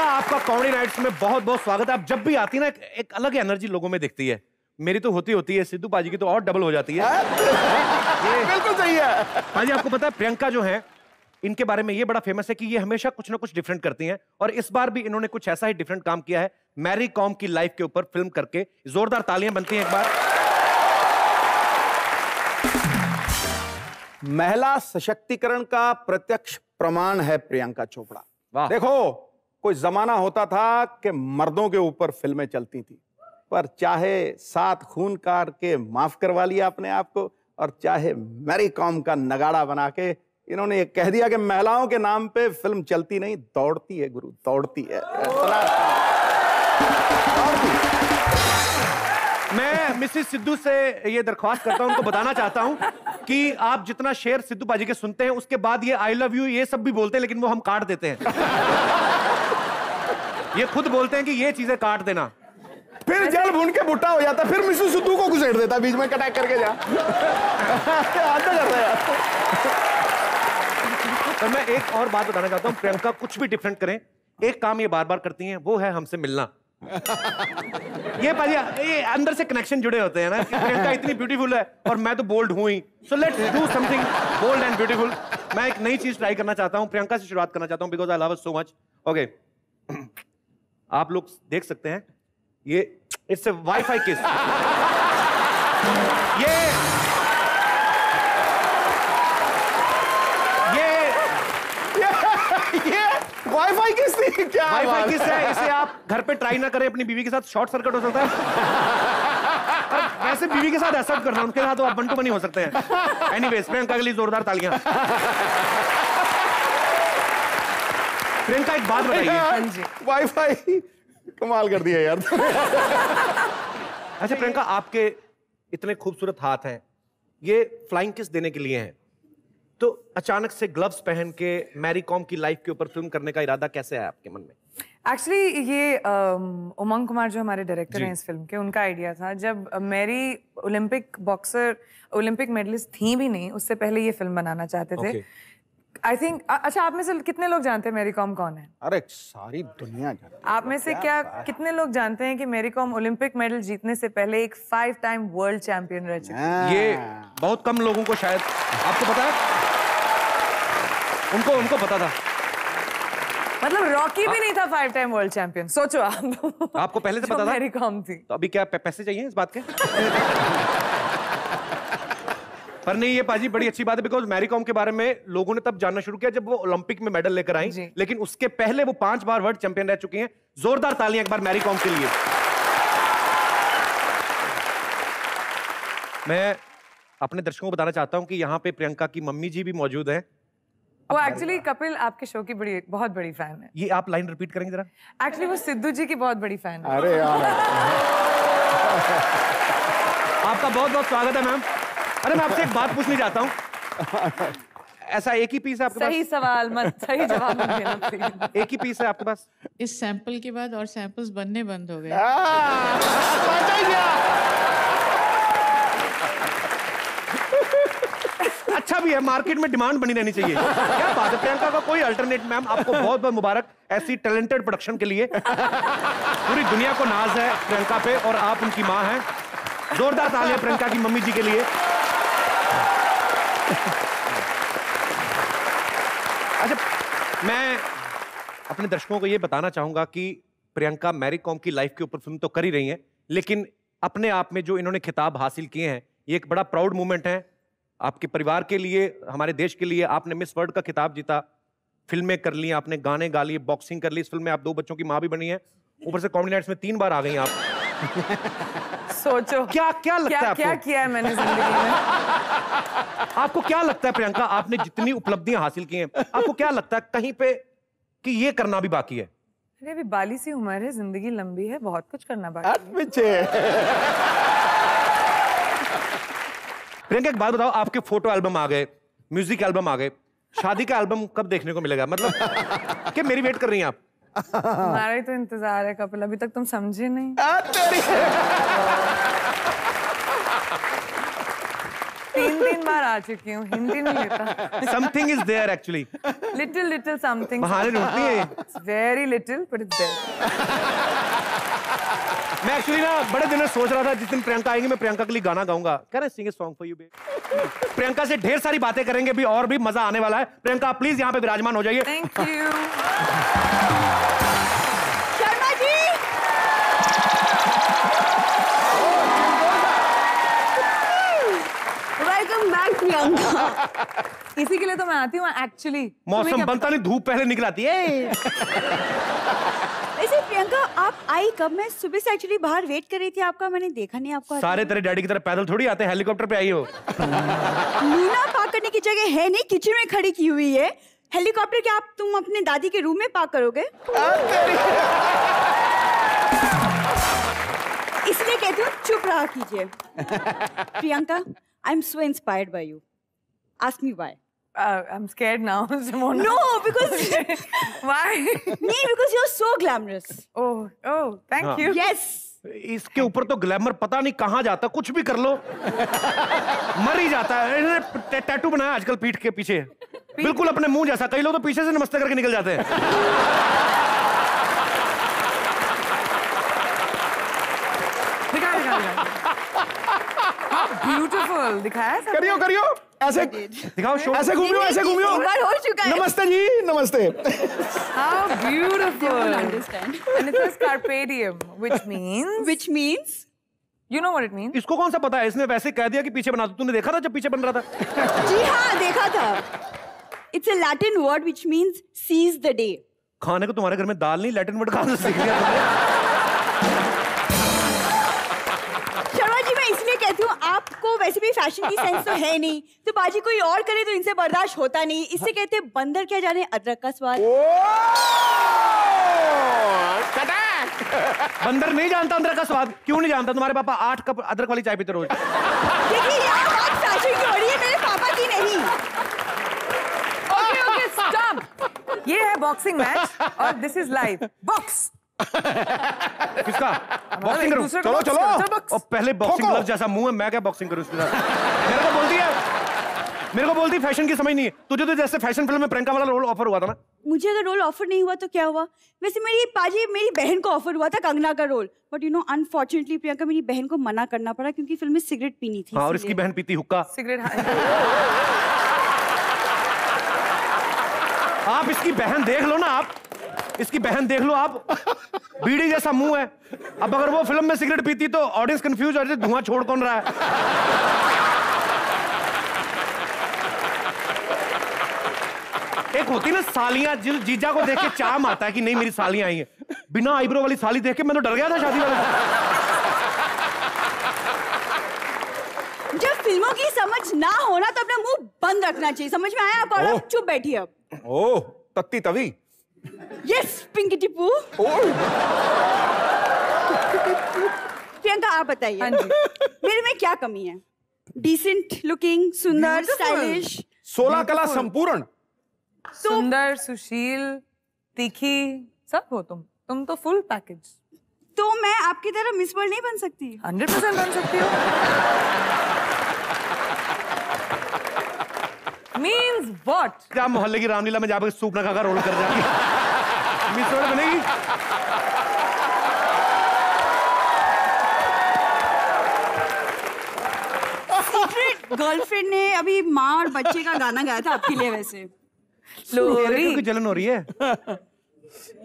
प्रियंका आपका comedy nights में बहुत बहुत स्वागत है। आप जब भी आती है ना एक, एक अलग एनर्जी लोगों में दिखती है। मेरी तो होती होती है। सिद्धू पाजी की तो और डबल हो जाती है। बिल्कुल सही है। पाजी आपको पता है प्रियंका जो है इनके बारे में ये बड़ा फ़ेमस है कि ये हमेशा कुछ ना कुछ डिफरेंट करती हैं। और इस बार भी इन्होंने कुछ ऐसा ही डिफरेंट काम किया है मैरी कॉम की लाइफ के ऊपर फ़िल्म करके। जोरदार तालियाँ बनती हैं एक बार। महिला सशक्तिकरण का प्रत्यक्ष प्रमाण है प्रियंका चोपड़ा। देखो कोई जमाना होता था कि मर्दों के ऊपर फ़िल्में चलती थी, पर चाहे सात खून कार के माफ़ करवा लिया अपने आप को और चाहे मैरी कॉम का नगाड़ा बना के, इन्होंने ये कह दिया कि महिलाओं के नाम पे फ़िल्म चलती नहीं, दौड़ती है गुरु, दौड़ती है। मैं मिसिस सिद्धू से ये दरख्वास्त करता हूँ उनको बताना चाहता हूँ कि आप जितना शेर सिद्धू पाजी के सुनते हैं उसके बाद ये आई लव यू ये सब भी बोलते हैं लेकिन वो हम काट देते हैं। ये खुद बोलते हैं कि ये चीज़ें काट देना। फिर जल भून के बुट्टा हो जाता फिर मिसू सिद्धू को घुसेड़ देता बीच में कटैक करके जा। आता करता है तो मैं एक और बात बताना चाहता हूँ प्रियंका कुछ भी डिफरेंट करें एक काम ये बार बार करती हैं वो है हमसे मिलना। ये पाजी ये अंदर से कनेक्शन जुड़े होते हैं ना प्रियंका इतनी ब्यूटीफुल है और मैं तो बोल्ड हूँ ही। So let's do something bold and beautiful मैं एक नई चीज़ ट्राई करना चाहता हूँ, प्रियंका से शुरुआत करना चाहता हूँ because I love so much okay आप लोग देख सकते हैं, ये इट्स ए वाईफाई किस ये ये वाईफाई किस क्या वाईफाई किस है? इसे आप घर पे ट्राई ना करें अपनी बीवी के साथ शॉर्ट सर्किट हो सकता है। वैसे बीवी के साथ ऐसा करना उनके साथ तो आप बंटू बनी हो सकते हैं। एनीवेज प्रियंका के लिए जोरदार तालियाँ। प्रियंका एक बात बताइए। वाईफाई कमाल कर दिया यार। अच्छा प्रियंका आपके इतने खूबसूरत हाथ हैं। ये फ्लाइंग किस देने के लिए हैं। तो अचानक से ग्लव्स पहन के मैरी कॉम की लाइफ के ऊपर फ़िल्म करने का इरादा कैसे आया आपके मन में? एक्चुअली ये उमंग कुमार जो हमारे डायरेक्टर हैं इस फ़िल्म के उनका आइडिया था। जब मेरी ओलंपिक बॉक्सर ओलंपिक मेडलिस्ट थी भी नहीं उससे पहले ये फ़िल्म बनाना चाहते थे। Okay. आई थिंक अच्छा आप में से कितने लोग जानते हैं मेरी कॉम कौन है? अरे सारी दुनिया जानती है। आप में से क्या कितने लोग जानते हैं कि मेरी कॉम ओलंपिक मेडल जीतने से पहले एक फाइव टाइम वर्ल्ड चैंपियन रह चुकी है। ये बहुत कम लोगों को शायद आपको पता है? उनको उनको पता था। मतलब रॉकी भी नहीं था फाइव टाइम वर्ल्ड चैंपियन सोचो आप। आपको पहले से पता था? मेरी कॉम थी। तो अभी क्या पैसे चाहिए इस बात के? पर नहीं ये पाजी बड़ी अच्छी बात है बिकॉज़ मैरी कॉम के बारे में लोगों ने तब जानना शुरू किया जब वो ओलंपिक में मेडल लेकर आई। लेकिन उसके पहले वो पाँच बार वर्ल्ड चैंपियन रह चुकी हैं। जोरदार तालियाँ एक बार मैरी कॉम के लिए। मैं अपने दर्शकों को बताना चाहता हूँ कि यहाँ पे प्रियंका की मम्मी जी भी मौजूद हैं। वो एक्चुअली कपिल आपके शो की बड़ी बहुत बड़ी फ़ैन है। ये आप लाइन रिपीट करेंगे जरा। एक्चुअली वो सिद्धू जी की बहुत बड़ी फ़ैन है। अरे यार। आपका बहुत बहुत स्वागत है मैम अरे मैं आपसे एक बात पूछनी चाहता हूँ। ऐसा एक ही पीस है आपके सही पास? सवाल मत सही जवाब मत देना एक ही पीस है आपके पास? इस सैंपल के बाद और सैंपल्स बनने बंद हो गए बचा ही गया अच्छा भी है मार्केट में डिमांड बनी रहनी चाहिए। क्या बात है, प्रियंका का कोई अल्टरनेट मैम आपको बहुत बहुत मुबारक ऐसी टैलेंटेड प्रोडक्शन के लिए। पूरी दुनिया को नाज है प्रियंका पे और आप उनकी माँ हैं। जोरदार तालियाँ प्रियंका की मम्मी जी के लिए। अच्छा मैं अपने दर्शकों को ये बताना चाहूँगा कि प्रियंका मैरी कॉम की लाइफ के ऊपर फ़िल्म तो कर ही रही हैं, लेकिन अपने आप में जो इन्होंने खिताब हासिल किए हैं, ये एक बड़ा प्राउड मोमेंट है। आपके परिवार के लिए हमारे देश के लिए आपने मिस वर्ल्ड का खिताब जीता फ़िल्में कर ली आपने गाने गा लिए बॉक्सिंग कर ली इस फ़िल्म में आप दो बच्चों की माँ भी बनी है। ऊपर से कॉमेडी नाइट्स में तीन बार आ गई आप। सोचो। क्या क्या लगता क्या है क्या आपको? किया है मैंने ज़िंदगी में? आपको क्या लगता है प्रियंका आपने जितनी उपलब्धियाँ हासिल की हैं आपको क्या लगता है कहीं पे कि ये करना भी बाकी है? अरे अभी बाली सी उम्र है ज़िंदगी लंबी है बहुत कुछ करना बाकी पीछे। प्रियंका एक बात बताओ आपके फ़ोटो एल्बम आ गए म्यूज़िक एल्बम आ गए शादी का एल्बम कब देखने को मिलेगा? मतलब कि मेरी वेट कर रही हैं आप? हमारा ही तो इंतज़ार है कपिल अभी तक तुम समझे नहीं। आ, तेरी तीन तीन बार आ चुकी हूँ हिंदी नहीं लेता। Something is there actually little little something बहाने ढूंढती है very little but it's there मैं एक्चुअली ना बड़े दिनों से सोच रहा था जिस दिन प्रियंका आएँगे मैं प्रियंका के लिए गाना गाऊँगा। कह रहे sing song for you Priyanka से ढेर सारी बातें करेंगे भी और भी मज़ा आने वाला है। प्रियंका प्लीज़ यहाँ पे विराजमान हो जाइए। Thank you Sharma ji! Welcome back Priyanka इसी के लिए तो मैं आती हूँ एक्चुअली मौसम बनता नहीं धूप पहले निकल आती है। वैसे प्रियंका आप आई कब? मैं सुबह से एक्चुअली बाहर वेट कर रही थी आपका मैंने देखा नहीं आपको सारे तेरे डैडी की तरह पैदल थोड़ी आते हेलीकॉप्टर पे आई हो। लूना पार्क करने की जगह है नहीं किचन में खड़ी की हुई है। हेलीकॉप्टर क्या आप तुम अपने दादी के रूम में पार्क करोगे? इसलिए कहती हूँ चुप रहा कीजिए। Priyanka I am so inspired by you ask me why I I'm scared now, Simona. No, because why? नहीं because you're so glamorous. Oh, oh, thank हाँ। you. Yes. इसके ऊपर तो ग्लैमर पता नहीं कहाँ जाता कुछ भी कर लो मर ही जाता है इन्होंने टे- टैटू बनाया आजकल पीठ के पीछे बिल्कुल अपने मुँह जैसा कई लोग तो पीछे से नमस्ते करके निकल जाते हैं दिखा दिखा दिखा ब्यूटीफुल दिखाया करियो करियो। ऐसे दिखाओ शो ऐसे घूमियो ऐसे घूमियो। बार हो चुका है। नमस्ते जी नमस्ते। How beautiful. don't understand. and it says carpedium, which means. which means? You know what it means? इसको कौन सा पता है? इसने वैसे कह दिया कि पीछे बना दो तूने देखा था जब पीछे बन रहा था? जी हाँ देखा था। It's a Latin word which means seize the day खाने को तुम्हारे घर में दाल नहीं लैटिन वर्ड कहाँ से सीख लिया तुमने? आपको वैसे भी फ़ैशन की सेंस तो है नहीं। तो बाजी कोई और करे तो इनसे बर्दाश्त होता नहीं। इससे कहते हैं, बंदर क्या जाने अदरक का स्वाद। बंदर नहीं जानता अंदर का स्वाद। क्यों नहीं जानता? तुम्हारे पापा आठ कप अदरक वाली चाय पीते रोज। देखिए यार बात फ़ैशन की हो रही है मेरे पापा की नहीं. ये है बॉक्सिंग मैच और दिस इज़ लाइव बॉक्स किसका? बॉक्सिंग करूँ? चलो, चलो। और पहले बॉक्सिंग। ग्लव जैसा मुँह है मैं क्या बॉक्सिंग करूँ उसके साथ? मेरे को बोलती है मेरे को बोलती फ़ैशन की समझ नहीं है। तुझे तो जैसे फ़ैशन फ़िल्म में प्रियंका वाला रोल ऑफ़र हुआ था ना? मुझे अगर रोल ऑफ़र नहीं हुआ तो क्या हुआ? वैसे मेरी पाजी मेरी बहन को ऑफ़र हुआ था कंगना का role but you know unfortunately Priyanka मेरी बहन को मना करना पड़ा क्योंकि फ़िल्म में सिगरेट पीनी थी हाँ और इसकी बहन पीती हुक्का। सिगरेट आप इसकी बहन देख लो ना आप। इसकी बहन देख लो आप। बीड़ी जैसा मुँह है। अब अगर वो फ़िल्म में सिगरेट पीती तो ऑडियंस कंफ्यूज हो जाती धुआँ छोड़ कौन रहा है? एक होती ना सालियाँ जिस जीजा को देख के चाम आता है कि नहीं मेरी सालियाँ आई हैं। बिना आईब्रो वाली साली देख के मैं तो डर गया था शादी वाले जब फ़िल्मों की समझ ना होना तो अपना मुँह बंद रखना चाहिए। समझ में आया और आप चुप बैठिए अब। ओह तत्ती तवी। यस पिंकी टिप्पू ओह प्रियंका आप बताइए। हाँ जी। मेरे में क्या कमी है? डिसेंट लुकिंग सुंदर Beautiful. स्टाइलिश सोलह कला संपूर्ण। सुंदर सुशील तीखी सब हो तुम। तुम तो फुल पैकेज तो मैं आपकी तरह मिस वर्ल्ड नहीं बन सकती? हंड्रेड परसेंट बन सकती हो। मीन्स वॉट क्या मोहल्ले की रामलीला में जाकर सूप ना खाकर रोल कर जाएगी मिस वर्ल्ड बनेगी सीक्रेट गर्लफ्रेंड ने अभी माँ और बच्चे का गाना गाया था आपके लिए वैसे। तेरे क्योंकि जलन हो रही है।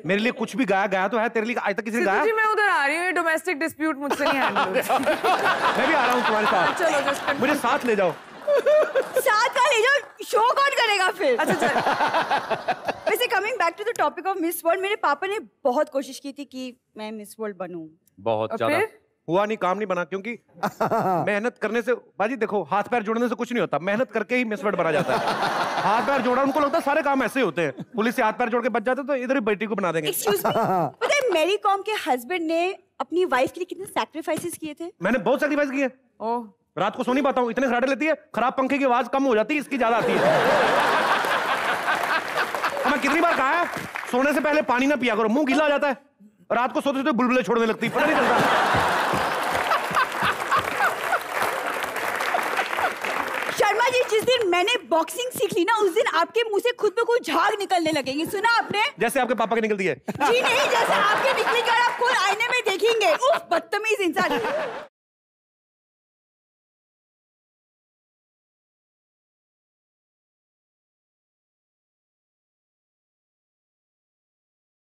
मेरे लिए कुछ भी गाया गाया तो है तेरे लिए आज तक किसी ने गाया? जी मैं उधर आ रही हूँ डोमेस्टिक डिस्प्यूट मुझसे नहीं हैंडल मैं भी आ रहा हूँ तुम्हारे साथ। चलो मुझे साथ ले जाओ। साथ का ले जाओ शो कौन करेगा फिर? अच्छा चल वैसे coming back to the topic of miss world मेरे पापा ने बहुत कोशिश की थी कि मैं मिस वर्ल्ड बनूं। बहुत ज़्यादा। हुआ नहीं काम नहीं बना क्योंकि मेहनत करने से बाजी देखो हाथ पैर जोड़ने से कुछ नहीं होता। मेहनत करके ही मिसवर्ड बना जाता है। हाथ पैर जोड़ा उनको लगता है सारे काम ऐसे ही होते हैं। पुलिस से हाथ पैर जोड़ के बच जाते तो इधर ही बेटी को बना देंगे। एक्सक्यूज मी पता है मैरी कॉम के हस्बैंड ने अपनी वाइफ के लिए कितने सैक्रिफाइसेस किए थे? मैंने बहुत सेक्रीफाइस किए। ओह। रात को सो नहीं पाता हूँ इतने खराटे लेती है खराब पंखे की आवाज़ कम हो जाती है इसकी ज़्यादा आती है। मैं कितनी बार कहा है सोने से पहले पानी ना पिया करो मुँह गीला हो जाता है। रात को सोते सोते बुलबुले छोड़ने लगती है पता नहीं चलता। शर्मा जी जिस दिन मैंने बॉक्सिंग सीख ली ना उस दिन आपके मुँह से खुद ब खुद झाग निकलने लगेंगे सुना आपने? जैसे आपके पापा की निकलती है। जी नहीं जैसे आपके निकलेंगे और आप खुद आईने में देखेंगे। उफ बदतमीज इंसान।